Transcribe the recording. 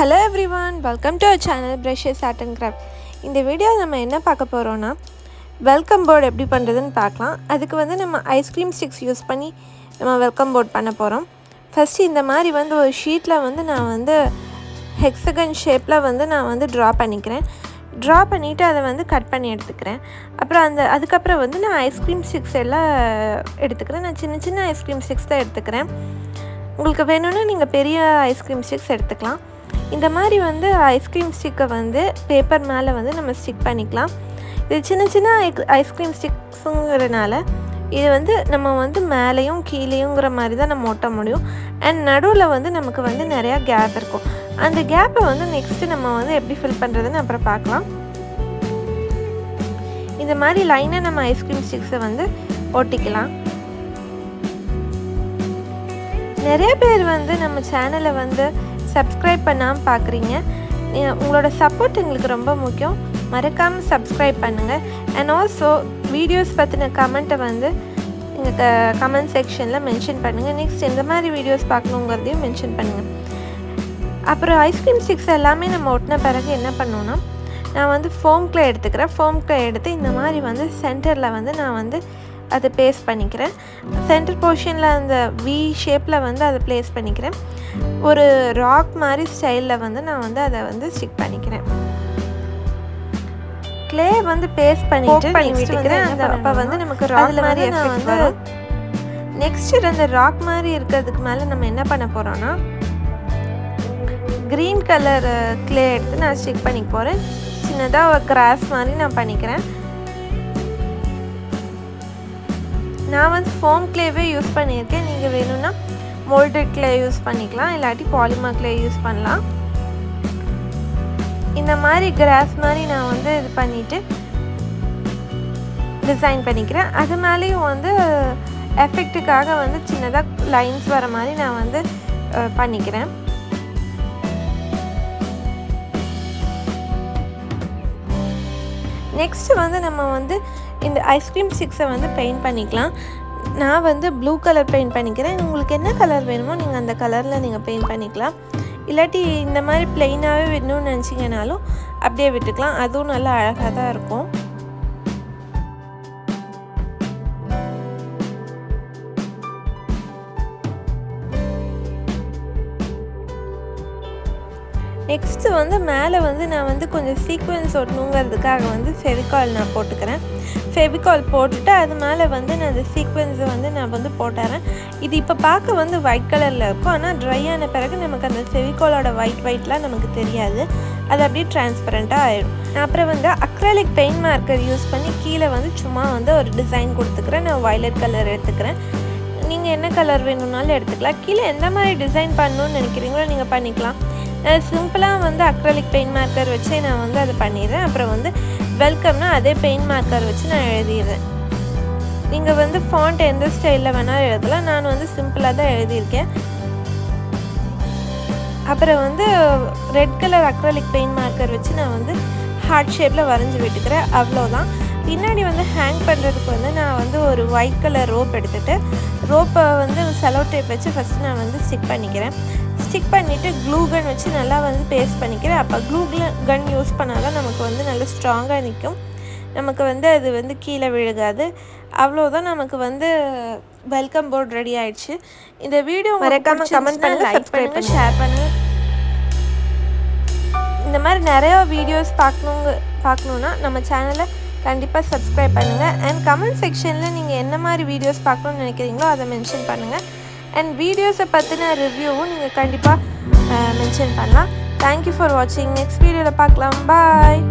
Hello everyone welcome to our channel brushes art and craft இந்த வீடியோவில் நம்ம என்ன பார்க்க போகிறோன்னா வெல்கம் போர்டு எப்படி பண்ணுறதுன்னு பார்க்கலாம். அதுக்கு வந்து நம்ம ஐஸ்கிரீம் ஸ்டிக்ஸ் யூஸ் பண்ணி நம்ம வெல்கம் போர்டு பண்ண போகிறோம் ஃபஸ்ட்டு இந்த மாதிரி வந்து ஒரு ஷீட்டில் வந்து நான் வந்து ஹெக்ஸகன் ஷேப்பில் வந்து நான் வந்து ட்ரா பண்ணிக்கிறேன். ட்ரா பண்ணிவிட்டு அதை வந்து கட் பண்ணி எடுத்துக்கிறேன். அப்புறம் அந்த அதுக்கப்புறம் வந்து நான் ஐஸ்கிரீம் ஸ்டிக்ஸ் எல்லாம் எடுத்துக்கிறேன். நான் சின்ன சின்ன ஐஸ்கிரீம் ஸ்டிக்ஸ் தான் எடுத்துக்கிறேன். உங்களுக்கு வேணும்னா நீங்கள் பெரிய ஐஸ்கிரீம் ஸ்டிக்ஸ் எடுத்துக்கலாம். இந்த மாதிரி வந்து ஐஸ்கிரீம் ஸ்டிக்கை வந்து பேப்பர் மேலே வந்து நம்ம ஸ்டிக் பண்ணிக்கலாம். இது சின்ன சின்ன ஐஸ்கிரீம் ஸ்டிக்ஸுங்கிறனால இது வந்து நம்ம வந்து மேலேயும் கீழேயுங்கிற மாதிரி தான் நம்ம ஒட்ட முடியும். அண்ட் நடுவில் வந்து நமக்கு வந்து நிறையா கேப் இருக்கும். அந்த கேப்பை வந்து நெக்ஸ்ட்டு நம்ம வந்து எப்படி ஃபில் பண்ணுறதுன்னு அப்புறம் பார்க்கலாம். இந்த மாதிரி லைனாக நம்ம ஐஸ்கிரீம் ஸ்டிக்ஸை வந்து ஒட்டிக்கலாம் நிறைய பேர் வந்து நம்ம சேனலை வந்து சப்ஸ்கிரைப் பண்ணாமல் பார்க்குறீங்க உங்களோட சப்போர்ட் எங்களுக்கு ரொம்ப முக்கியம். மறக்காமல் சப்ஸ்கிரைப் பண்ணுங்கள் அண்ட் ஆல்சோ வீடியோஸ் பற்றின கமெண்ட்டை வந்து எங்கள் கமெண்ட் செக்ஷனில் மென்ஷன் பண்ணுங்கள் நெக்ஸ்ட் எந்த மாதிரி வீடியோஸ் பார்க்கணுங்கிறதையும் மென்ஷன் பண்ணுங்கள் அப்புறம் ஐஸ்கிரீம் ஸ்டிக்ஸ் எல்லாமே நம்ம ஒட்டின பிறகு என்ன பண்ணோன்னா நான் வந்து ஃபோம் கிளே எடுத்துக்கிறேன். ஃபோம் கிளே எடுத்து இந்த மாதிரி வந்து சென்டரில் வந்து நான் வந்து அதை பேஸ்ட் பண்ணிக்கிறேன். சென்டர் போர்ஷனில் அந்த வி ஷேப்பில் வந்து அதை ப்ளேஸ் பண்ணிக்கிறேன். ஒரு ராக் மாதிரி ஸ்டைலில் வந்து நான் வந்து அதை வந்து ஸ்டிக் பண்ணிக்கிறேன். க்ளே வந்து பேஸ்ட் பண்ணிட்டு பண்ணி விட்டுக்கிறேன் அந்த அப்போ வந்து நமக்கு ராக் மாதிரி நான் வந்து நெக்ஸ்ட் அந்த ராக் மாதிரி இருக்கிறதுக்கு மேலே நம்ம என்ன பண்ண போகிறோன்னா க்ரீன் கலர் க்ளே எடுத்து நான் ஸ்டிக் பண்ணிக்க போகிறேன் சின்னதாக ஒரு கிராஸ் மாதிரி நான் பண்ணிக்கிறேன். நான் வந்து ஃபோம் கிளேவே யூஸ் பண்ணியிருக்கேன். நீங்கள் வேணும்னா மோல்டட் கிளே யூஸ் பண்ணிக்கலாம். இல்லாட்டி பாலிமர் கிளே யூஸ் பண்ணலாம். இந்த மாதிரி கிராஸ் மாதிரி நான் வந்து இது பண்ணிவிட்டு டிசைன் பண்ணிக்கிறேன். அது மேலேயும் வந்து எஃபெக்ட்டுக்காக வந்து சின்னதாக லைன்ஸ் வர மாதிரி நான் வந்து பண்ணிக்கிறேன். நெக்ஸ்ட்டு வந்து நம்ம வந்து இந்த ஐஸ்கிரீம் ஸ்டிக்ஸை வந்து பெயிண்ட் பண்ணிக்கலாம். நான் வந்து ப்ளூ கலர் பெயிண்ட் பண்ணிக்கிறேன். உங்களுக்கு என்ன கலர் வேணுமோ நீங்கள் அந்த கலரில் நீங்கள் பெயிண்ட் பண்ணிக்கலாம். இல்லாட்டி இந்த மாதிரி பிளெயினாகவே விடணும்னு நினச்சிங்கனாலும் அப்படியே விட்டுக்கலாம். அதுவும் நல்லா அழகாக தான் இருக்கும். நெக்ஸ்ட்டு வந்து மேலே வந்து நான் வந்து கொஞ்சம் சீக்வன்ஸ் ஒட்டணுங்கிறதுக்காக வந்து ஃபெவிகால் நான் போட்டுக்கிறேன். ஃபெவிகால் போட்டுட்டு அது மேலே வந்து நான் அந்த சீக்வன்ஸை வந்து நான் வந்து போட்டுறேன். இது இப்போ பார்க்க வந்து ஒயிட் கலரில் இருக்கும். ஆனால் ட்ரை ஆன பிறகு நமக்கு அந்த ஃபெவிகாலோட ஒயிட் ஒயிட்லாம் நமக்கு தெரியாது. அது அப்படியே டிரான்ஸ்பரண்ட்டாக ஆகிடும் அப்புறம் வந்து அக்ரலிக் பெயிண்ட் மார்க்கர் யூஸ் பண்ணி கீழே வந்து சும்மா வந்து ஒரு டிசைன் கொடுத்துக்கிறேன். நான் வயலட் கலர் எடுத்துக்கிறேன். நீங்கள் என்ன கலர் வேணும்னாலும் எடுத்துக்கலாம். கீழே எந்த மாதிரி டிசைன் பண்ணணும்னு நினைக்கிறீங்களோ நீங்கள் பண்ணிக்கலாம். சிம்பிளாக வந்து அக்ரலிக் பெயிண்ட் மார்க்கர் வச்சு நான் வந்து அதை பண்ணிடுறேன். அப்புறம் வந்து வெல்கம்னா அதே பெயிண்ட் மார்க்கர் வச்சு நான் எழுதிடுறேன். நீங்கள் வந்து ஃபாண்ட் எந்த ஸ்டைலில் வேணாலும் எழுதலாம். நான் வந்து சிம்பிளாக தான் எழுதியிருக்கேன். அப்புறம் வந்து red colour acrylic paint marker வச்சு நான் வந்து ஹார்ட் ஷேப்பில் வரைஞ்சி விட்டுக்கிறேன். அவ்வளோதான் பின்னாடி வந்து ஹேங் பண்ணுறதுக்கு வந்து நான் வந்து ஒரு ஒயிட் கலர் ரோப் எடுத்துகிட்டு ரோப்பை வந்து செலோ டேப் வச்சு ஃபஸ்ட்டு நான் வந்து ஸ்டிக் பண்ணிக்கிறேன். ஸ்டிக் பண்ணிவிட்டு க்ளூ கன் வச்சு நல்லா வந்து பேஸ்ட் பண்ணிக்கிறேன். அப்போ க்ளூ கன் யூஸ் பண்ணால் தான் நமக்கு வந்து நல்லா ஸ்ட்ராங்காக நிற்கும் நமக்கு வந்து அது வந்து கீழே விழுகாது. அவ்வளோதான் நமக்கு வந்து வெல்கம் போர்டு ரெடி ஆயிடுச்சு. இந்த வீடியோ மறக்காம கமெண்ட் பண்ணுங்கள் லைக் பண்ணுங்கள் ஷேர் பண்ணுங்கள் இந்த மாதிரி நிறையா வீடியோஸ் பார்க்கணுங்க பார்க்கணுன்னா நம்ம சேனலை கண்டிப்பாக சப்ஸ்கிரைப் பண்ணுங்கள் அண்ட் கமெண்ட் செக்ஷனில் நீங்கள் என்ன மாதிரி வீடியோஸ் பார்க்கணுன்னு நினைக்கிறீங்களோ அதை மென்ஷன் பண்ணுங்கள் அண்ட் வீடியோஸை பற்றின ரிவ்யூவும் நீங்கள் கண்டிப்பாக மென்ஷன் பண்ணலாம். தேங்க்யூ ஃபார் வாட்சிங் நெக்ஸ்ட் வீடியோவில் பார்க்கலாம். பாய்